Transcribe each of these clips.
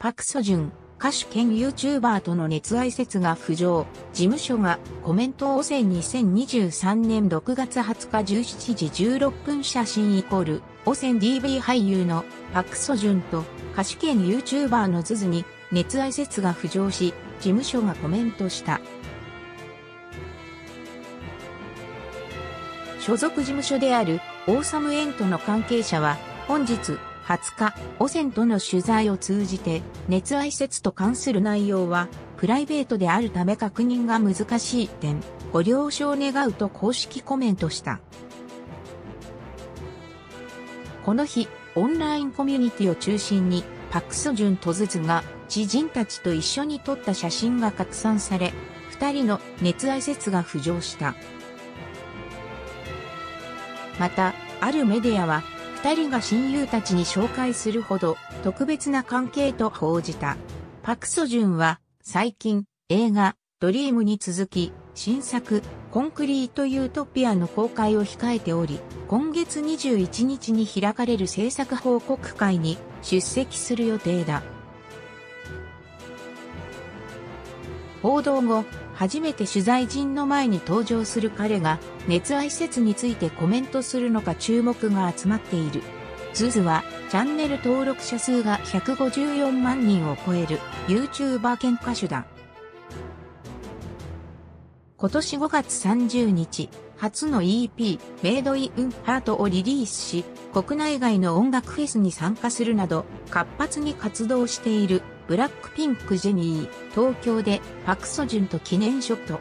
パクソジュン、歌手兼 YouTuber との熱愛説が浮上。事務所がコメント汚染2023年6月20日17時16分写真イコール汚染 DV 俳優のパクソジュンと歌手兼 YouTuber のズズに熱愛説が浮上し、事務所がコメントした。所属事務所であるオーサムエントの関係者は本日20日、汚染との取材を通じて、熱愛説と関する内容は、プライベートであるため確認が難しい点、ご了承願うと公式コメントした。この日、オンラインコミュニティを中心に、パクソジュンとズズが知人たちと一緒に撮った写真が拡散され、二人の熱愛説が浮上した。また、あるメディアは、二人が親友たちに紹介するほど特別な関係と報じた。パクソジュンは最近映画ドリームに続き新作コンクリートユートピアの公開を控えており、今月21日に開かれる制作報告会に出席する予定だ。報道後、初めて取材陣の前に登場する彼が熱愛説についてコメントするのか注目が集まっている。ズズはチャンネル登録者数が154万人を超える YouTuber 兼歌手だ。今年5月30日、初の EP、メイドインハートをリリースし、国内外の音楽フェスに参加するなど、活発に活動しているブラックピンクジェニー、東京でパクソジュンと記念ショット。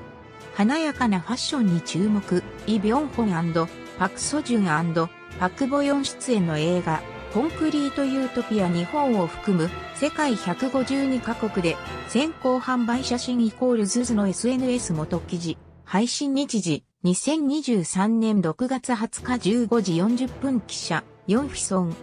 華やかなファッションに注目、イ・ビョンホンパクソジュンパクボヨン出演の映画、コンクリートユートピア日本を含む世界152カ国で先行販売写真イコールズズの SNS 元記事、配信日時、2023年6月20日15時40分記者、ヨンフィソン、